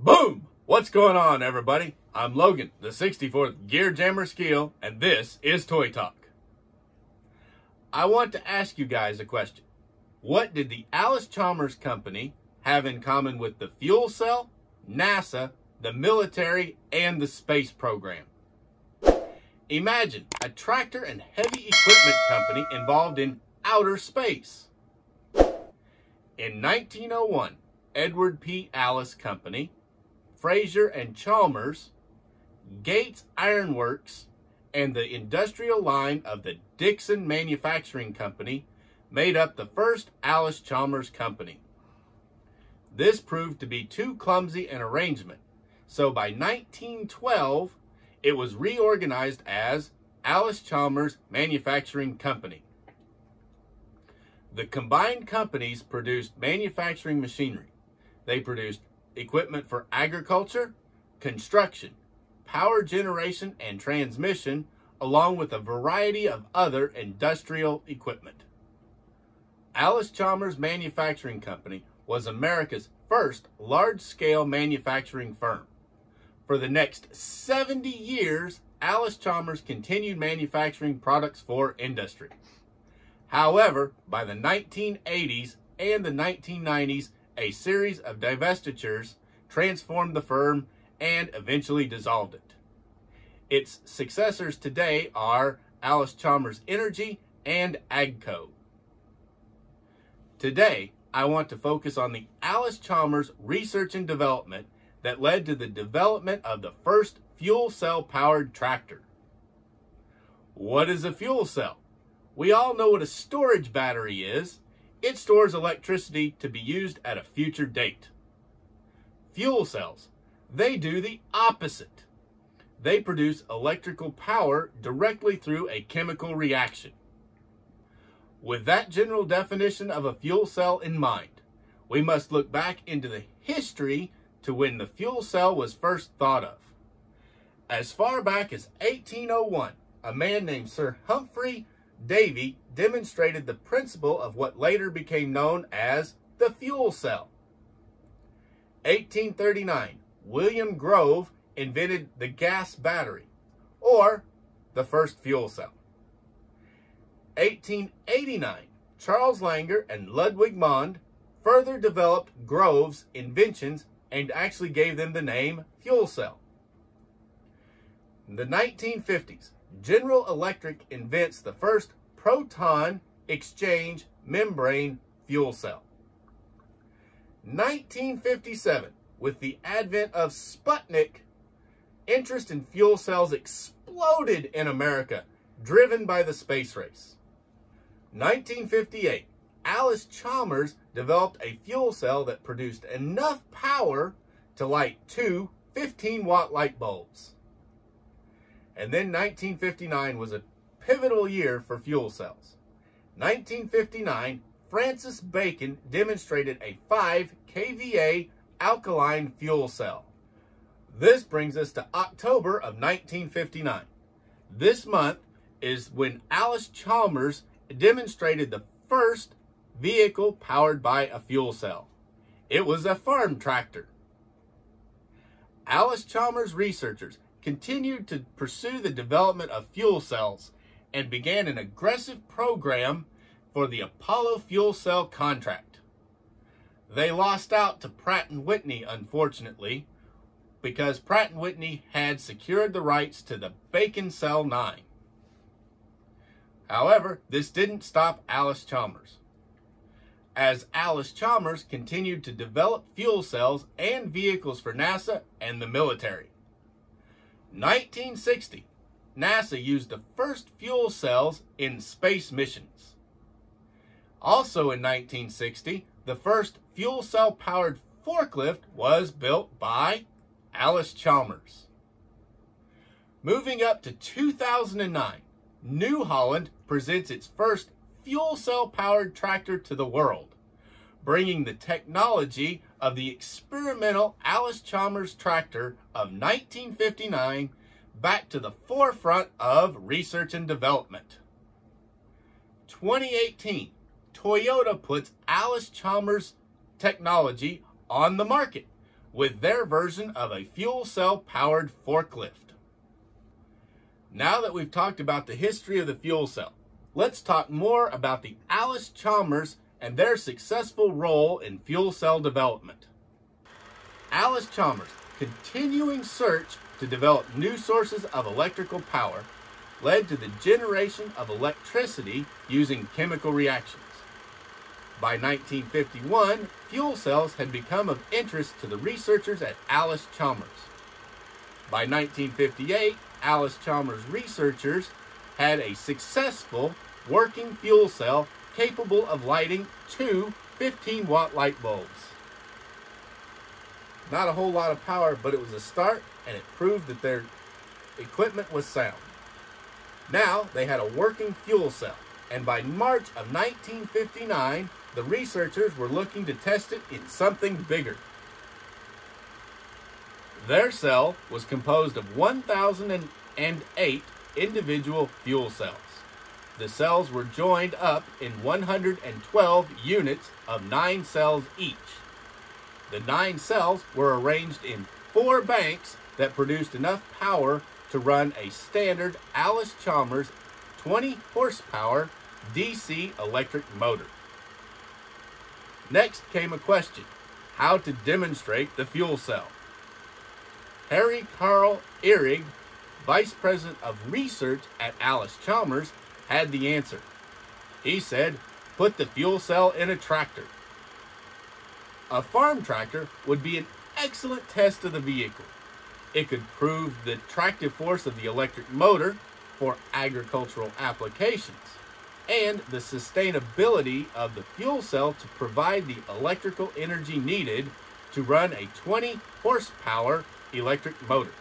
Boom! What's going on, everybody? I'm Logan, the 64th Gear Jammer Skeele, and this is Toy Talk. I want to ask you guys a question. What did the Allis-Chalmers Company have in common with the fuel cell, NASA, the military, and the space program? Imagine a tractor and heavy equipment company involved in outer space. In 1901, Edward P. Allis Company, Fraser and Chalmers, Gates Iron Works, and the industrial line of the Dickson Manufacturing Company made up the first Allis-Chalmers Company. This proved to be too clumsy an arrangement, so by 1912, it was reorganized as Allis-Chalmers Manufacturing Company. The combined companies produced manufacturing machinery. They produced equipment for agriculture, construction, power generation and transmission, along with a variety of other industrial equipment. Allis-Chalmers Manufacturing Company was America's first large-scale manufacturing firm. For the next 70 years, Allis-Chalmers continued manufacturing products for industry. However, by the 1980s and the 1990s, a series of divestitures transformed the firm and eventually dissolved it. Its successors today are Allis-Chalmers Energy and AGCO. Today, I want to focus on the Allis-Chalmers research and development that led to the development of the first fuel cell powered tractor. What is a fuel cell? We all know what a storage battery is. It stores electricity to be used at a future date. Fuel cells, they do the opposite. They produce electrical power directly through a chemical reaction. With that general definition of a fuel cell in mind, we must look back into the history to when the fuel cell was first thought of. As far back as 1801, a man named Sir Humphry Davy demonstrated the principle of what later became known as the fuel cell. 1839, William Grove invented the gas battery, or the first fuel cell. 1889, Charles Langer and Ludwig Mond further developed Grove's inventions and actually gave them the name fuel cell. In the 1950s, General Electric invents the first proton exchange membrane fuel cell. 1957, with the advent of Sputnik, interest in fuel cells exploded in America, driven by the space race. 1958, Allis-Chalmers developed a fuel cell that produced enough power to light two 15-watt light bulbs. And then 1959 was a pivotal year for fuel cells. 1959, Francis Bacon demonstrated a 5 kVA alkaline fuel cell. This brings us to October of 1959. This month is when Allis-Chalmers demonstrated the first vehicle powered by a fuel cell. It was a farm tractor. Allis-Chalmers researchers continued to pursue the development of fuel cells and began an aggressive program for the Apollo fuel cell contract. They lost out to Pratt & Whitney, unfortunately, because Pratt & Whitney had secured the rights to the Bacon Cell 9. However, this didn't stop Allis-Chalmers. As Allis-Chalmers continued to develop fuel cells and vehicles for NASA and the military. 1960, NASA used the first fuel cells in space missions. Also in 1960, the first fuel cell powered forklift was built by Allis-Chalmers. Moving up to 2009, New Holland presents its first fuel cell powered tractor to the world, bringing the technology of the experimental Allis-Chalmers tractor of 1959 back to the forefront of research and development. 2018, Toyota puts Allis-Chalmers technology on the market with their version of a fuel cell powered forklift. Now that we've talked about the history of the fuel cell, let's talk more about the Allis-Chalmers and their successful role in fuel cell development. Allis-Chalmers' continuing search to develop new sources of electrical power led to the generation of electricity using chemical reactions. By 1951, fuel cells had become of interest to the researchers at Allis-Chalmers. By 1958, Allis-Chalmers researchers had a successful working fuel cell capable of lighting two 15 watt light bulbs. Not a whole lot of power, but it was a start and it proved that their equipment was sound. Now they had a working fuel cell, and by March of 1959, the researchers were looking to test it in something bigger. Their cell was composed of 1,008 individual fuel cells. The cells were joined up in 112 units of 9 cells each. The 9 cells were arranged in 4 banks that produced enough power to run a standard Allis-Chalmers 20 horsepower DC electric motor. Next came a question, how to demonstrate the fuel cell. Harry Carl Ihrig, Vice President of Research at Allis-Chalmers, had the answer. He said, put the fuel cell in a tractor. A farm tractor would be an excellent test of the vehicle. It could prove the tractive force of the electric motor for agricultural applications and the sustainability of the fuel cell to provide the electrical energy needed to run a 20 horsepower electric motor.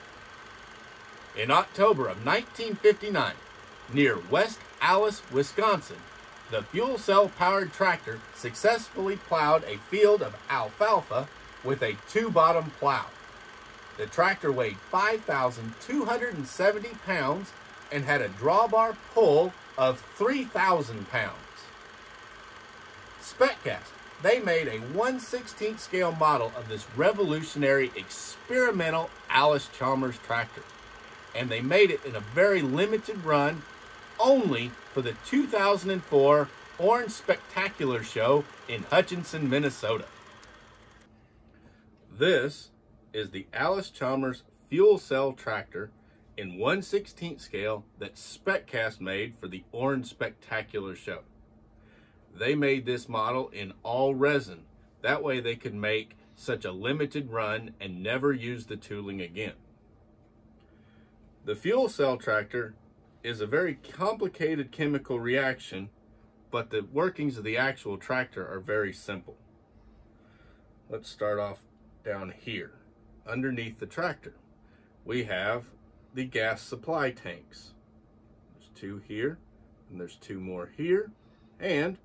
In October of 1959, near West Allis, Wisconsin, the fuel cell powered tractor successfully plowed a field of alfalfa with a two bottom plow. The tractor weighed 5,270 pounds and had a drawbar pull of 3,000 pounds. SpecCast, they made a 1 16th scale model of this revolutionary experimental Allis-Chalmers tractor. And they made it in a very limited run only for the 2004 Orange Spectacular Show in Hutchinson, Minnesota. This is the Allis-Chalmers fuel cell tractor in 1 16th scale that SpecCast made for the Orange Spectacular Show. They made this model in all resin. That way they could make such a limited run and never use the tooling again. The fuel cell tractor is a very complicated chemical reaction, but the workings of the actual tractor are very simple. Let's start off down here. Underneath the tractor, we have the gas supply tanks. There's two here, and there's two more here, and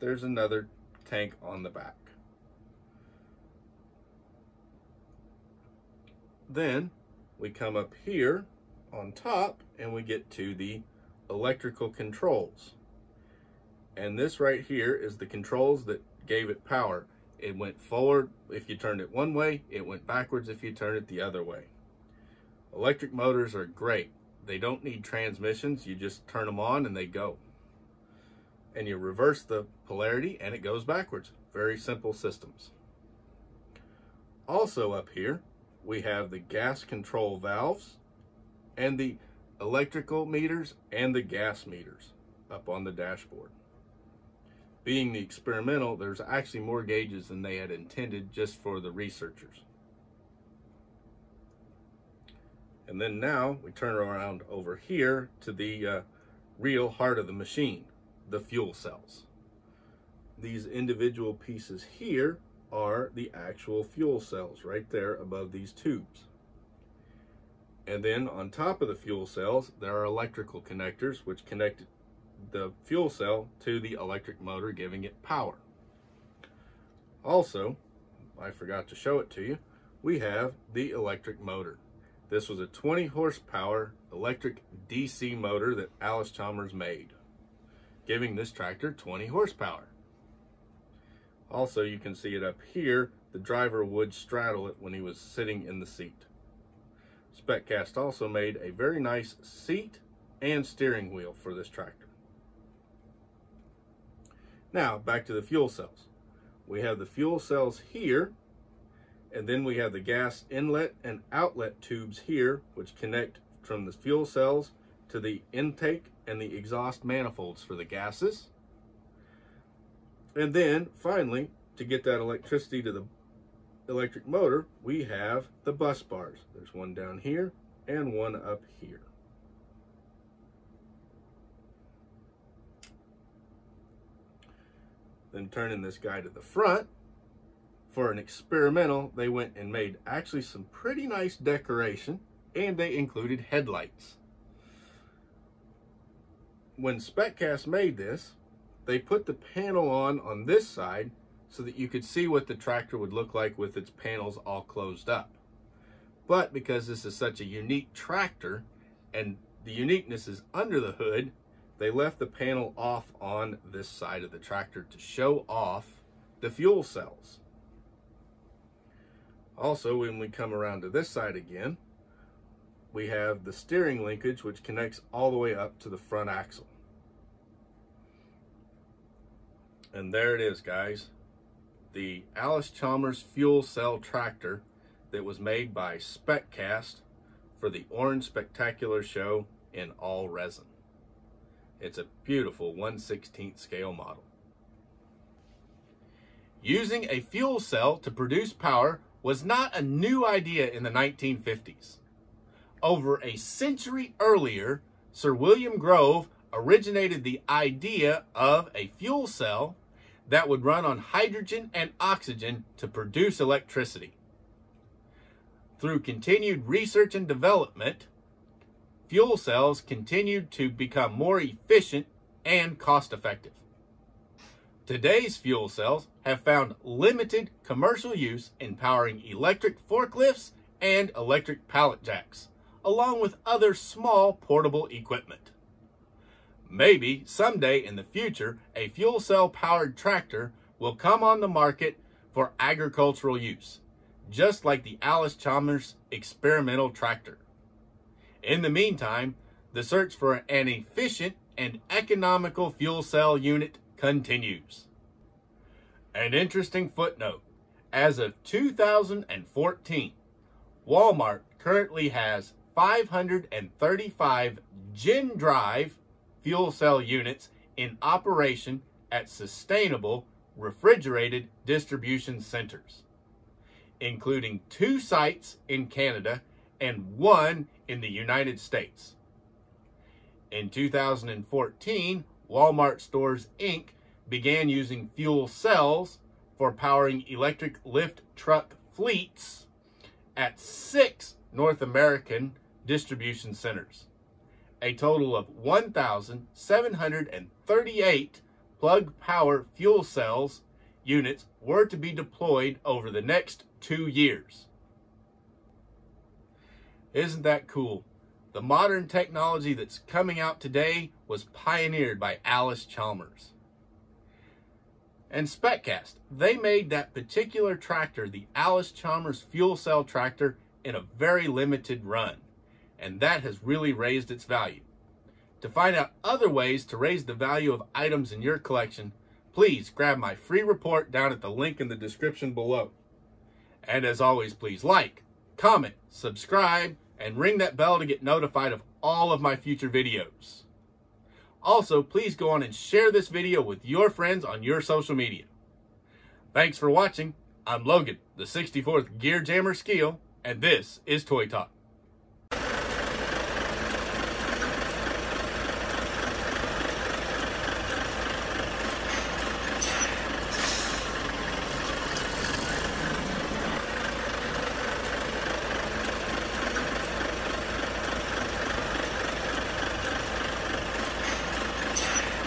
there's another tank on the back. Then we come up here on top and we get to the electrical controls. And this right here is the controls that gave it power. It went forward if you turned it one way, it went backwards if you turned it the other way. Electric motors are great. They don't need transmissions. You just turn them on and they go. And you reverse the polarity and it goes backwards. Very simple systems. Also up here, we have the gas control valves and the electrical meters and the gas meters up on the dashboard. Being the experimental, there's actually more gauges than they had intended just for the researchers. And then now we turn around over here to the uh, real heart of the machine, the fuel cells. These individual pieces here are the actual fuel cells right there above these tubes. And then on top of the fuel cells, there are electrical connectors which connect the fuel cell to the electric motor, giving it power. Also, I forgot to show it to you, we have the electric motor. This was a 20 horsepower electric DC motor that Allis-Chalmers made, giving this tractor 20 horsepower. Also, you can see it up here the driver would straddle it when he was sitting in the seat. SpecCast also made a very nice seat and steering wheel for this tractor. Now, back to the fuel cells. We have the fuel cells here, and then we have the gas inlet and outlet tubes here, which connect from the fuel cells to the intake and the exhaust manifolds for the gases. And then, finally, to get that electricity to the electric motor, we have the bus bars. There's one down here and one up here. Then turning this guy to the front, for an experimental, they went and made actually some pretty nice decoration and they included headlights. When SpecCast made this, they put the panel on on this side so that you could see what the tractor would look like with its panels all closed up. But because this is such a unique tractor and the uniqueness is under the hood, they left the panel off on this side of the tractor to show off the fuel cells. Also, when we come around to this side again, we have the steering linkage which connects all the way up to the front axle. And there it is, guys. The Allis-Chalmers fuel cell tractor that was made by SpecCast for the Orange Spectacular Show in all resin. It's a beautiful 1 16th scale model. Using a fuel cell to produce power was not a new idea in the 1950s. Over a century earlier, Sir William Grove originated the idea of a fuel cell that would run on hydrogen and oxygen to produce electricity. Through continued research and development, fuel cells continued to become more efficient and cost effective. Today's fuel cells have found limited commercial use in powering electric forklifts and electric pallet jacks, along with other small portable equipment. Maybe someday in the future, a fuel cell powered tractor will come on the market for agricultural use, just like the Allis-Chalmers experimental tractor. In the meantime, the search for an efficient and economical fuel cell unit continues. An interesting footnote. As of 2014, Walmart currently has 535 GenDrive fuel cell units in operation at sustainable refrigerated distribution centers, including two sites in Canada and one in the United States. In 2014, Walmart Stores Inc. began using fuel cells for powering electric lift truck fleets at six North American distribution centers a total of 1,738 plug power fuel cells units were to be deployed over the next two years. Isn't that cool? The modern technology that's coming out today was pioneered by Allis-Chalmers. And SpecCast, they made that particular tractor, the Allis-Chalmers fuel cell tractor, in a very limited run and that has really raised its value. To find out other ways to raise the value of items in your collection, please grab my free report down at the link in the description below. And as always, please like, comment, subscribe, and ring that bell to get notified of all of my future videos. Also, please go on and share this video with your friends on your social media. Thanks for watching. I'm Logan, the 64th Gear Jammer Skeele, and this is Toy Talk.